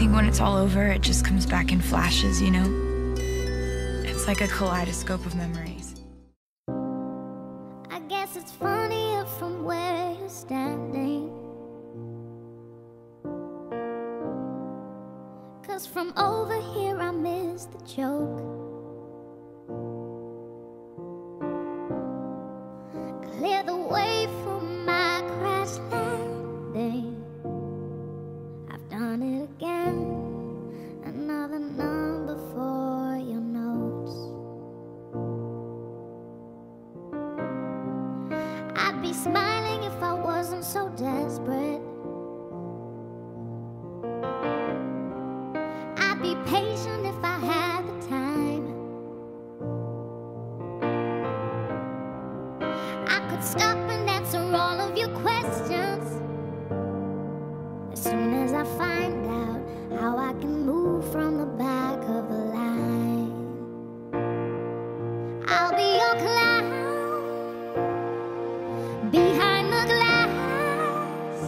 think when it's all over, it just comes back in flashes, you know? It's like a kaleidoscope of memories. I guess it's funnier from where you're standing. Cause from over here I miss the joke. Clear the way for patient if I had the time. I could stop and answer all of your questions. As soon as I find out how I can move from the back of the line, I'll be your clown behind the glass.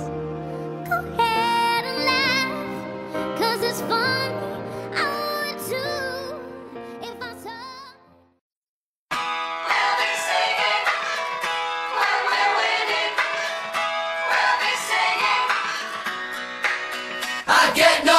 Go ahead I get no